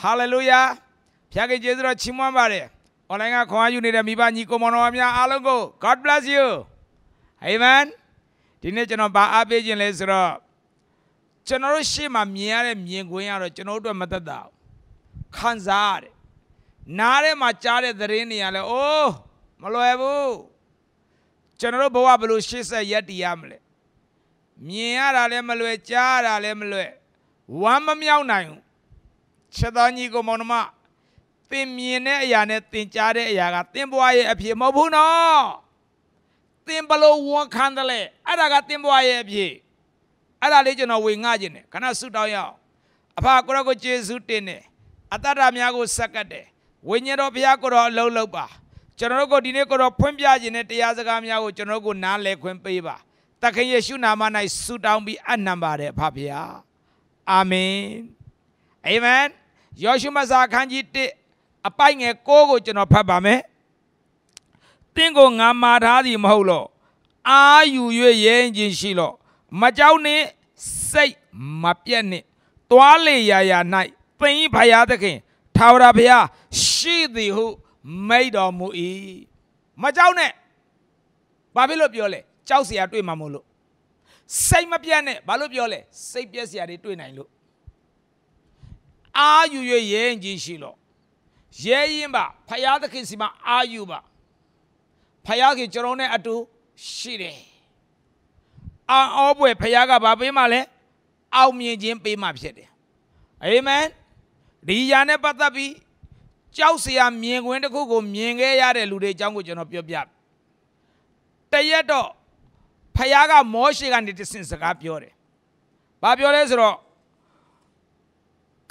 ဟာလေလုယာဖျားခင်ကျေးဇူးတော်ချီးမွမ်းပါတယ်။ online ကခွန်အားယူနေတဲ့မိဘညီကိုမောင်တော်များအားလုံးကို God bless you amen ဒီနေ့ကျွန်တော်ဗာအားပေးခြင်းလဲဆိုတော့ကျွန်တော်တို့ရှေ့မှာမြင်ရတဲ့မြင်ကွင်းကတော့ကျွန်တော်တို့အတွက်မသက်သာဘူးခံစားရတယ်နားထဲမှာကြားတဲ့သတင်းတွေကလည်းအိုးမလွယ်ဘူးကျွန်တော်တို့ဘဝဘယ်လိုရှေ့ဆက်ရက်တည်ရမလဲမြင်ရတာလည်းမလွယ်ကြားရတာလည်းမလွယ်ဝမ်းမမြောက်နိုင်ဘူး ချက်သားညီကိုမောင်နှမသင်မြင်တဲ့အရာနဲ့သင်ကြားတဲ့အရာကသင်ဘဝရဲ့အဖြစ်မဟုတ်ဘူးနော်သင်ဘလို့ဝန်ခံတယ်လေအဲ့ဒါကသင်ဘဝရဲ့အဖြစ်အဲ့ဒါလေးကျွန်တော်ဝေငှခြင်းတယ်ခဏဆုတောင်းရအောင်အဖကိုရကိုကျေးဇူးတင်တယ်အတ္တဓာများကိုဆက်ကတ်တယ်ဝိညာဉ်တော်ဘုရားကိုတော်အလုံးလုံးပါကျွန်တော်တို့ကိုဒီနေ့ကိုတော်ဖွင့်ပြခြင်းနဲ့တရားစကားများကိုကျွန်တော်တို့ကိုနားလည်ခွင့်ပေးပါသခင်ယေရှုနာမ၌ဆုတောင်းပြီးအနံပါတယ်ဖဖရားအာမင် အာမင်ယောရှုမစာခန်းကြီး1အပိုက်ငယ်6ကိုကျွန်တော်ဖတ်ပါမယ်တင်းကိုငါမာထားသည်မဟုတ်လို့အာယူ၍ရဲခြင်းရှိလို့မကြောက်နှင့်စိတ်မပြတ်နှင့်တွားလေရာရာ၌သင်၏ဖယားသခင်ထာဝရဘုရားရှိသည်ဟုမိတ်တော်မူ၏မကြောက်နဲ့ဘာဖြစ်လို့ပြောလဲကြောက်เสียတွေ့မှာမို့လို့စိတ်မပြတ်နဲ့ဘာလို့ပြောလဲစိတ်ပြက်เสียတွေတွေ့နိုင်လို့ အာယူ၍ရဲရင်ချင်းရှိလော့ရဲရင်ပါဖယားသခင်စီမှာအာယူပါဖယားကကျွန်တော်နဲ့အတူရှိတယ်အာအောပွဲဖယားကဘာပေးမှလဲအောင်မြင်ခြင်းပေးမှဖြစ်တယ်အာမင်ဒီယာနဲ့ပတ်သက်ပြီးကြောက်စရာမြင်ကွင်းတစ်ခုကိုမြင်ခဲ့ရတဲ့လူတွေအကြောင်းကိုကျွန်တော်ပြောပြတရက်တော့ဖယားကမောရှေကနေတဆင့်စကားပြောတယ်ဘာပြောလဲဆိုတော့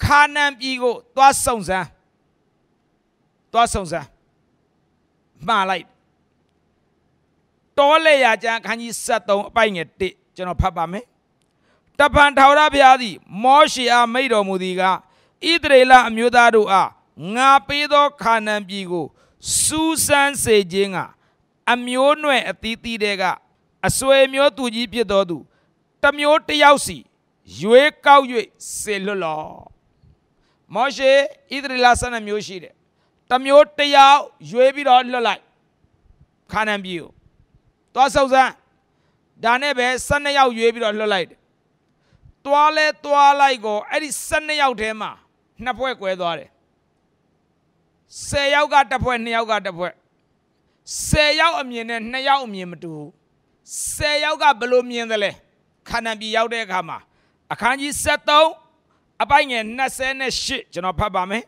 ခါနန်ပြည်ကိုသွားစုံစမ်းသွားစုံစမ်းမှားလိုက်တောလေရာကျမ်းခန်းကြီး73အပိုက်ငယ်1ကျွန်တော်ဖတ်ပါမယ်။တပန်ထာဝရဘုရားသည် မောရှေအားမိတ်တော်မူသည်ကဣသရေလအမျိုးသားတို့အားငါပေးသောခါနန်ပြည်ကိုစူးစမ်းစေခြင်းကအမျိုးနွယ်အသီးသီးတွေကအဆွေမျိုးသူကြီးဖြစ်တော်သူတမျိုးတယောက်စီရွေးကောက်၍စေလွတ်လော မောရှေဣသရေလဆန္ဒမျိုးရှိတယ်တမျိုးတယောက်ရွေးပြီးတော့လွတ်လိုက်ခါနန်ပြည်ကိုသွားဆုပ်စမ်းဒါနဲ့ပဲ12ယောက်ရွေးပြီးတော့လွတ်လိုက်တယ်သွားလဲသွားလိုက်ကိုအဲ့ဒီ12ယောက်ထဲမှာနှစ်ဖွဲ့꿰သွားတယ်10ယောက်ကတစ်ဖွဲ့2ယောက်ကတစ်ဖွဲ့10ယောက်အမြင်နဲ့2ယောက်အမြင်မတူဘူး10ယောက်ကဘယ်လိုမြင်သလဲခန္ဓာပြည်ရောက်တဲ့အခါမှာအခန်းကြီး73 အပိုက်ငယ်28ကျွန်တော်ဖတ်ပါမယ်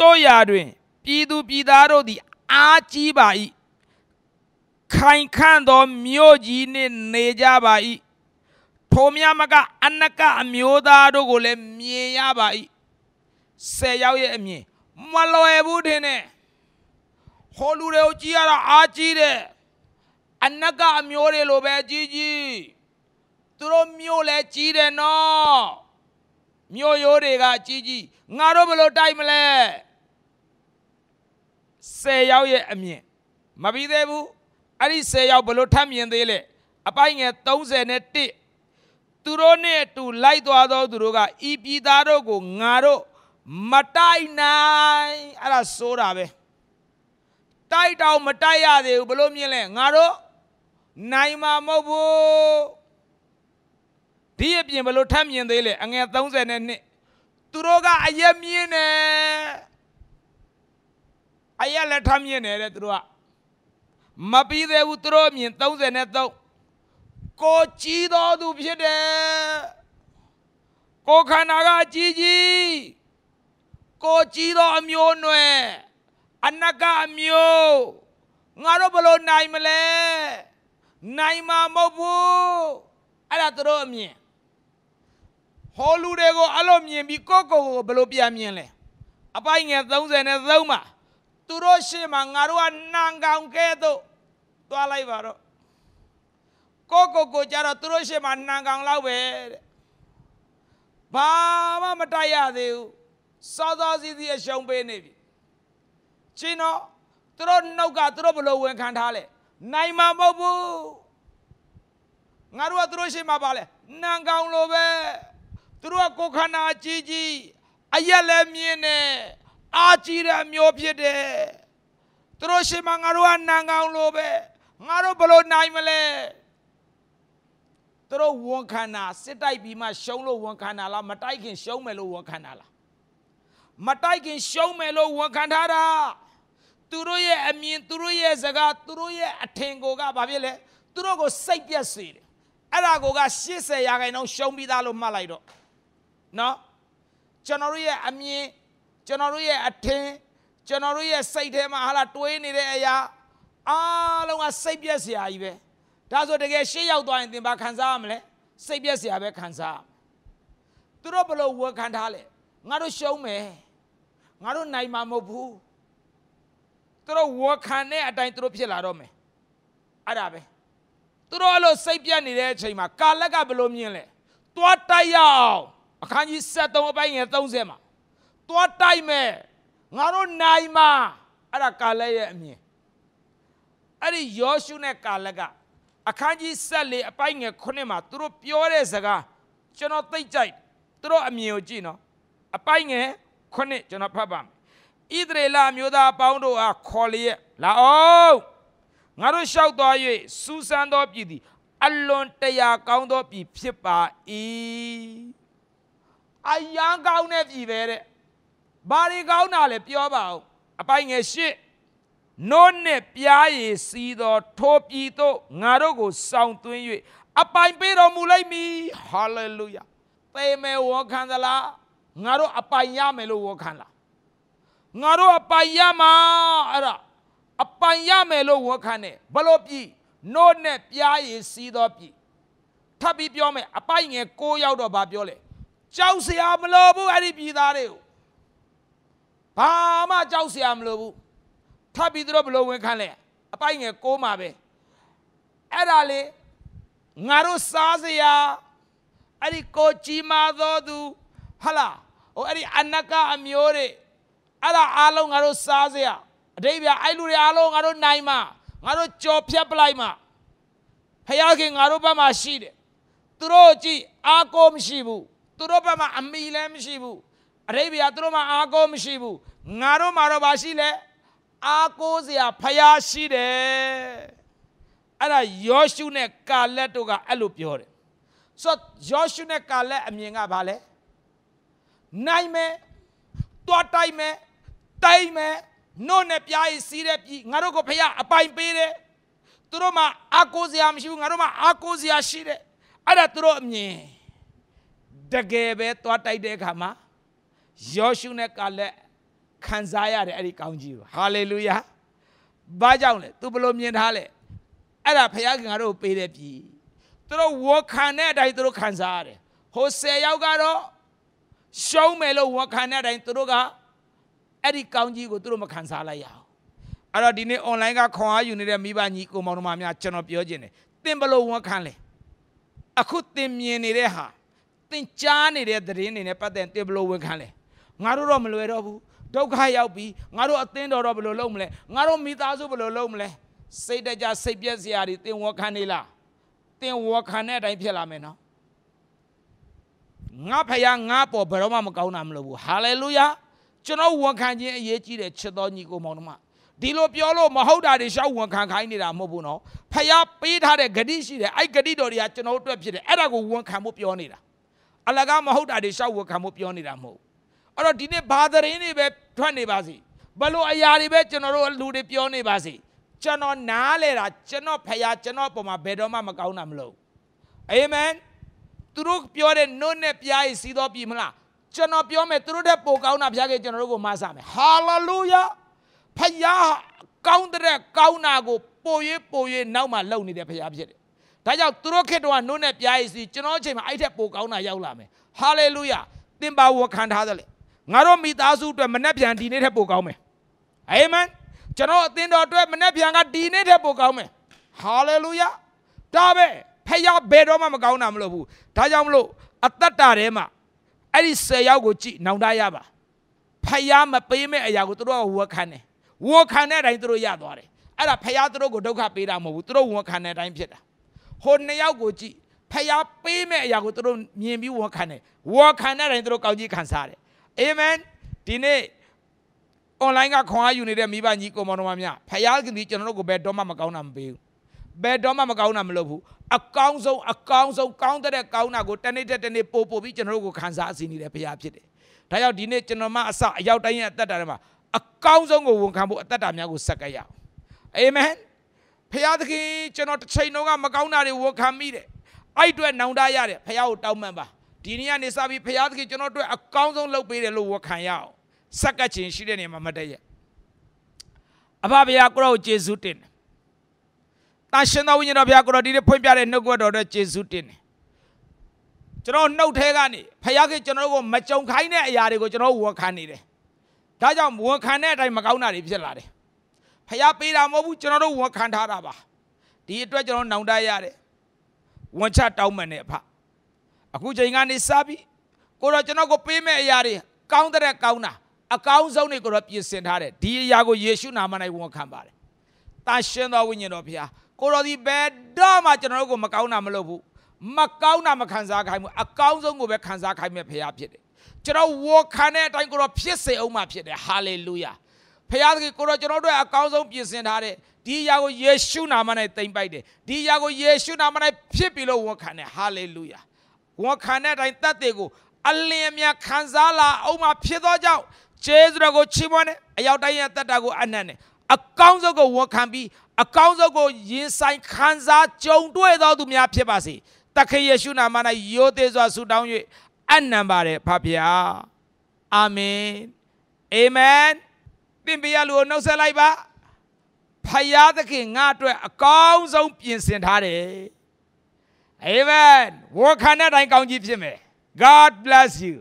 တို့ရာတွင်ပြည်သူပြည်သားတို့သည်အားကြီးပါ၏ခိုင်ခန့်သောမြို့ကြီးနှင့်နေကြပါ၏ထိုမြမကအနကအမျိုးသားတို့ကိုလည်းမြင်ရပါ၏ဆယ်ယောက်ရဲ့အမြင်မလွယ်ဘူးထင်တယ်ဟိုလူတွေကိုကြည့်ရတာအားကြီးတယ်အနက်ကအမျိုးတွေလိုပဲကြီးကြီးသူတို့မျိုးလဲကြီးတယ်နော် မျိုးရိုးတွေကကြီးကြီးငါတို့ဘယ်လိုတိုက်မလဲဆယ်ယောက်ရဲ့အမြင်မပြီးသေးဘူးအဲ့ဒီဆယ်ယောက်ဘယ်လိုထပ်မြင်သေးလဲအပိုင်းငယ်30နဲ့1သူတို့နဲ့အတူလိုက်သွားသောသူတို့ကဤပြည်သားတို့ကိုငါတို့မတိုက်နိုင်အဲ့ဒါဆိုတာပဲတိုက်တော့မတိုက်ရသေးဘူးဘလို့မြင်လဲငါတို့နိုင်မှာမဟုတ်ဘူး ဒီအပြင်ဘလို့ထပ်မြင်သေးလဲအငယ်30နဲ့နှစ်သူတို့ကအယက်မြင်တယ်အယက်လည်းထပ်မြင်တယ်တဲ့သူတို့ကမပြီးသေးဘူးသူတို့အမြင်30နဲ့3ကိုကြီးတော်သူဖြစ်တယ်ကိုခန္ဓာကကြီးကြီးကိုကြီးသောအမျိုးနွယ်အနကအမျိုးငါတို့ဘလို့နိုင်မလဲနိုင်မှာမဟုတ်ဘူးအဲ့ဒါတို့အမြင် ဟောလူတွေကိုအဲ့လိုမြင်ပြီးကိုကိုကိုဘလို့ပြန်မြင်လဲအပိုင်ငယ်33မှာသူတို့ရှေ့မှာငါတို့ကနန်ကောင်ကဲတော့သွားလိုက်ပါတော့ကိုကိုကိုကြတော့သူတို့ရှေ့မှာနန်ကောင်လောက်ပဲတဲ့ဘာမှမတိုက်ရသေးဘူးစောစောစီးစီးအရှုံးပေးနေပြီချင်းတော့သူတို့နှုတ်ကသူတို့ဘလို့ဝန်ခံထားလဲနိုင်မှာမဟုတ်ဘူးငါတို့ကသူတို့ရှေ့မှာပါလဲနန်ကောင်လိုပဲ သူတို့ကကိုခန္ဓာကြီးကြီးအရက်လည်းမြင်တယ်အာကြီးတဲ့အမျိုးဖြစ်တယ်သူတို့ရှင်မငါတို့ကနန်ကောင်လို့ပဲငါတို့ဘလို့နိုင်မလဲသူတို့ဝန်ခံတာစစ်တိုက်ပြီးမှရှုံးလို့ဝန်ခံတာလားမတိုက်ခင်ရှုံးမယ်လို့ဝန်ခံတာလားမတိုက်ခင်ရှုံးမယ်လို့ဝန်ခံထားတာသူတို့ရဲ့အမြင်သူတို့ရဲ့စကားသူတို့ရဲ့အထင်ကိုကဘာဖြစ်လဲသူတို့ကိုစိတ်ပြက်စေတယ်အဲ့ဒါကိုက80ရာခိုင်နှုန်းရှုံးပြီးသားလို့မှတ်လိုက်တော့ နော်ကျွန်တော်တို့ရဲ့အမြင်ကျွန်တော်တို့ရဲ့အထင်ကျွန်တော်တို့ရဲ့စိတ်ထဲမှာဟာလာတွေးနေတဲ့အရာအားလုံးကစိတ်ပြက်စရာကြီးပဲဒါဆိုတကယ်ရှေ့ရောက်သွားရင်သင်ဘာခံစားရမလဲစိတ်ပြက်စရာပဲခံစားရသူတို့ဘလို့ဝယ်ခံထားလဲငါတို့ရှုံးမယ်ငါတို့နိုင်မှာမဟုတ်ဘူးသူတို့ဝယ်ခံတဲ့အတိုင်းသူတို့ဖြစ်လာတော့မယ်အဲ့ဒါပဲသူတို့အဲ့လိုစိတ်ပြက်နေတဲ့အချိန်မှာကာလက်ကဘလို့မြင်လဲသွားတိုက်ရအောင် အခန်းကြီး73အပိုင်းငယ်30မှာသွားတိုက်မယ်ငါတို့နိုင်မှာအဲ့ဒါကာလက်ရဲ့အမြင်အဲ့ဒီယောရှုနဲ့ကာလက်ကအခန်းကြီး74အပိုင်းငယ်9မှာသူတို့ပြောတဲ့စကားကျွန်တော်သိကြိုက်သူတို့အမြင်ကိုကြည့်နော်အပိုင်းငယ်9ကျွန်တော်ဖတ်ပါမယ်ဣသရေလမျိုးသားအပေါင်းတို့အားခေါ်လျက်လာအောင်ငါတို့လျှောက်သွား၍စူးစမ်းသောပြည်သည်အလွန်တရာကောင်းသောပြည်ဖြစ်ပါ၏ အယံကောင်းတဲ့ပြည်ပဲတဲ့ဘာတွေကောင်းတာလဲပြောပါဦးအပိုင်းငယ်ရှစ်နို့နဲ့ပြားရည်စီးသောထိုးပြည်သို့ငါတို့ကိုစောင့်သွင်း၍အပိုင်ပေးတော်မူလိုက်မည်ဟာလေလုယာသေမယ်ဝခံသလားငါတို့အပိုင်ရမယ်လို့ဝခံလားငါတို့အပိုင်ရမှာအဲ့ဒါအပိုင်ရမယ်လို့ဝခံတယ်ဘလို့ပြည်နို့နဲ့ပြားရည်စီးသောပြည်ထပ်ပြီးပြောမယ်အပိုင်ငယ်၉ရောက်တော့ဗာပြောလေ ကြောက်စရာမလိုဘူးအဲ့ဒီပြည်သားတွေကိုဘာမှကြောက်စရာမလိုဘူးထပ်ပြီးတော့ဘလို့ဝင်ခန်းလဲအပိုက်ငယ်ကိုးမှာပဲအဲ့ဒါလေငါတို့စားစရာအဲ့ဒီကိုကြီးမာသောသူဟလာဟိုအဲ့ဒီအနကအမျိုးတွေအဲ့ဒါအားလုံးငါတို့စားစရာအတိတ်ပြအဲ့လူတွေအားလုံးငါတို့နိုင်မှာငါတို့ကြော်ဖြတ်ပလိုက်မှာဖယားခင်ငါတို့ဘက်မှာရှိတယ်သူတို့ကြည့်အားကိုမရှိဘူး သူတို့ဘက်မှာအမိလည်းမရှိဘူးအရိဗျာသူတို့မှာအားကိုမရှိဘူးငါတို့မှာတော့ဘာရှိလဲအားကိုးစရာဖယားရှိတယ်အဲ့ဒါယောရှုနဲ့ကာလက်တို့ကအဲ့လိုပြောတယ်ဆိုတော့ယောရှုနဲ့ကာလက်အမြင်ကဘာလဲနိုင်မယ်တွားတိုက်မယ်တိုက်မယ်နို့နဲ့ပြားရည်စီးတဲ့ပြည်ငါတို့ကိုဖယားအပိုင်ပေးတယ်သူတို့မှာအားကိုးစရာမရှိဘူးငါတို့မှာအားကိုးစရာရှိတယ်အဲ့ဒါသူတို့အမြင် တကယ်ပဲတွားတိုက်တဲ့အခါမှာယောရှုနဲ့ကာလက်ခံစားရတယ်အဲ့ဒီကောင်းကြီးကိုဟာလေလုယာဘာကြောင့်လဲသူဘလို့မြင်ထားလဲအဲ့ဒါဖခင်ငါတို့ပေးတဲ့ပြီသူတို့ဝခံတဲ့အတိုင်းသူတို့ခံစားရတယ်ဟို၁၀ယောက်ကတော့ရှုံးမယ်လို့ဝခံတဲ့အတိုင်းသူတို့ကအဲ့ဒီကောင်းကြီးကိုသူတို့မခံစားလိုက်ရအောင်အဲ့တော့ဒီနေ့ online ကခွန်အားယူနေတဲ့မိဘညီကိုမောင်တို့မများကျွန်တော်ပြောခြင်းတယ်သင်ဘလို့ဝခံလဲအခုသင်မြင်နေတဲ့ဟာ သင်ကြားနေတဲ့သတင်းတွေနဲ့ပတ်သက်သင်ဘလို့ဝန်ခံလဲငါတို့တော့မလွယ်တော့ဘူးဒုက္ခရောက်ပြီငါတို့အသင်းတော်တော့ဘယ်လိုလုပ်မလဲငါတို့မိသားစုဘယ်လိုလုပ်မလဲစိတ်တကြစိတ်ပြက်စရာတွေသင်ဝခံနေလားသင်ဝခံတဲ့အတိုင်းဖြစ်လာမယ်နော်ငါဖယားငါပေါ်ဘယ်တော့မှမကောင်းတာမလို့ဘူးဟာလေလုယာကျွန်တော်ဝန်ခံခြင်းအရေးကြီးတယ်ချစ်တော်ညီကိုမောင်တို့မဒီလိုပြောလို့မဟုတ်တာတွေရှောက်ဝန်ခံခိုင်းနေတာမဟုတ်ဘူးနော်ဖယားပေးထားတဲ့ဂတိရှိတယ်အဲ့ဂတိတော်တွေကကျွန်တော်တို့အတွက်ဖြစ်တယ်အဲ့ဒါကိုဝန်ခံဖို့ပြောနေတာ အလကားမဟုတ်တာတွေရှောက်ဝန်ခံဖို့ပြောနေတာမဟုတ်အဲ့တော့ဒီနေ့ဘာသတင်းတွေပဲထွက်နေပါစေဘလို့အရာတွေပဲကျွန်တော်တို့လူတွေပြောနေပါစေကျွန်တော်နားလဲတာကျွန်တော်ဖယားကျွန်တော်ပုံမှာဘယ်တော့မှမကောင်းတာမလို့အာမင်သူတို့ပြောတဲ့နုနဲ့ပြားရည်စီးတော်ပြီမလားကျွန်တော်ပြောမယ်သူတို့တဲ့ပိုကောင်းတာဘုရားကကျွန်တော်တို့ကိုမဆမယ်ဟာလေလုယာဖယားကောင်းတဲ့ကောင်းတာကိုပို၍ပို၍နောက်မှလုံနေတဲ့ဘုရားဖြစ်တယ် ဒါကြောင့်သူတို့ခေတ္တကနုနဲ့ပြားရည်စီးကျွန်တော်အချိန်မှာအဲ့ထက်ပိုကောင်းတာရောက်လာမယ်ဟာလေလုယာသင်ပါဝခံထားတယ်လေငါတို့မိသားစုအတွက်မနှက်ပြန်ဒီနေ့ထက်ပိုကောင်းမယ်အာမင်ကျွန်တော်အသင်းတော်အတွက်မနှက်ပြန်ကဒီနေ့ထက်ပိုကောင်းမယ်ဟာလေလုယာဒါပဲဖယားဘယ်တော့မှမကောင်းတာမလို့ဘူးဒါကြောင့်မလို့အသက်တာထဲမှာအဲ့ဒီ၁၀ယောက်ကိုကြည့်နောင်တရပါဖယားမပေးမဲ့အရာကိုသူတို့ကဝခံတယ်ဝခံတဲ့အတိုင်းသူတို့ရသွားတယ်အဲ့ဒါဖယားသူတို့ကိုဒုက္ခပေးတာမဟုတ်ဘူးသူတို့ဝခံတဲ့အတိုင်းဖြစ်တာ ဟိုနှစ်ယောက်ကိုကြည့်ဖယားပေးမဲ့အရာကိုသူတို့မြင်ပြီးဝခံတယ်ဝခံတဲ့အတိုင်းသူတို့ကောင်းကြီးခံစားတယ်အာမင်ဒီနေ့ online ကခွန်အားယူနေတဲ့မိဘညီကိုမောင်တော်မများဖယားခင်ဒီကျွန်တော်တို့ကိုဘယ်တော့မှမကောင်းတာမပေးဘူးဘယ်တော့မှမကောင်းတာမလုပ်ဘူးအကောင်းဆုံးအကောင်းဆုံးကောင်းတဲ့ကောင်းတာကိုတနေ့တစ်နေ့ပို့ပို့ပြီးကျွန်တော်တို့ကိုခံစားအစီနေတဲ့ဖယားဖြစ်တယ်ဒါကြောင့်ဒီနေ့ကျွန်တော်မအစအရောက်တိုင်းရဲ့အသက်တာထဲမှာအကောင်းဆုံးကိုဝန်ခံဖို့အသက်တာများကိုဆက်ကပ်ရအောင်အာမင် ဖယားသခင်ကျွန်တော်တစ်ချိန်လုံးကမကောင်းတာတွေဝန်ခံမိတယ်အဲ့အတွက်နောင်တရတယ်ဖယားကိုတောင်းပန်ပါဒီနေ့ကနေစပြီးဖယားသခင်ကျွန်တော်တို့အကောင်းဆုံးလုပ်ပေးတယ်လို့ဝန်ခံရအောင်ဆက်ကပ်ခြင်းရှိတဲ့နေရာမှာမတည့်ရဲ့အဖဘုရားကိုရောယေရှုတင်တယ်။တာရှင်တော်ဝိညာဉ်တော်ဘုရားကိုရောဒီနေ့ဖွင့်ပြတဲ့နှုတ်ကပတ်တော်အတွက်ယေရှုတင်တယ်။ကျွန်တော်နှုတ်ထဲကနေဖခင်ကကျွန်တော်တို့ကိုမကြုံခိုင်းတဲ့အရာတွေကိုကျွန်တော်ဝန်ခံနေတယ်။ဒါကြောင့်ဝန်ခံတဲ့အတိုင်းမကောင်းတာတွေဖြစ်လာတယ်။ ဖခင်ပေးတာမဟုတ်ဘူးကျွန်တော်တို့ဝန်ခံထားတာပါ။ဒီအတွက်ကျွန်တော်နောင်တရတယ်။ဝန်ချတောင်းမှန်တဲ့အဖ။အခုချိန်ကနေစပြီးကိုရောကျွန်တော်ကိုပေးမဲ့အရာတွေကောင်းတဲ့ကောင်းတာအကောင်းဆုံးတွေကိုတော့ပြင်ဆင်ထားတယ်ဒီအရာကိုယေရှုနာမ၌ဝန်ခံပါတယ်။တာရှင်တော်ဝိညာဉ်တော်ဖျားကိုတော်ဒီဘယ်တော့မှကျွန်တော်တို့ကိုမကောင်းတာမလုပ်ဘူးမကောင်းတာမခံစားခိုင်းဘူးအကောင်းဆုံးကိုပဲခံစားခိုင်းမဲ့ဖျားဖြစ်တယ်။ကျွန်တော်ဝခံတဲ့အတိုင်းကိုတော်ဖြစ်စေအောင်မှဖြစ်တယ်ဟာလေလုယာ။ ဖျားသခင်ကိုတော်ကျွန်တော်တို့အကောင်းဆုံးပြင်ဆင်ထားတဲ့ဒီအရာကိုယေရှုနာမ၌တိမ့်ပိုက်တယ်ဒီအရာကိုယေရှုနာမ၌ဖြစ်ပြီလို့ဝန်ခံတယ်ဟာလေလုယာ။ဝန်ခံတဲ့အတိုင်းတတ်တွေကိုအလင်းအမြခံစားလာအောင်မှဖြစ်သောကြောင့်ကျေးဇူးတော်ကိုချီးမွမ်းတယ်အရောက်တိုင်းရဲ့တတ်တာကိုအနံ့တယ်အကောင်းဆုံးကိုဝန်ခံပြီးအကောင်းဆုံးကိုရင်ဆိုင်ခံစားကြုံတွေ့သောသူများဖြစ်ပါစေတခင်ယေရှုနာမ၌ယိုသေးစွာဆုတောင်း၍အနံ့ပါတယ်ဖဖျားအာမင်အာမင် ပြင်ပြရလူကိုနှုတ်ဆက်လိုက်ပါဖယားသခင်ငါအတွက်အကောင်းဆုံးပြင်ဆင်ထားတယ်အာမင်ဝခံတဲ့အတိုင်းကောင်းကြီးဖြစ်မယ် God bless you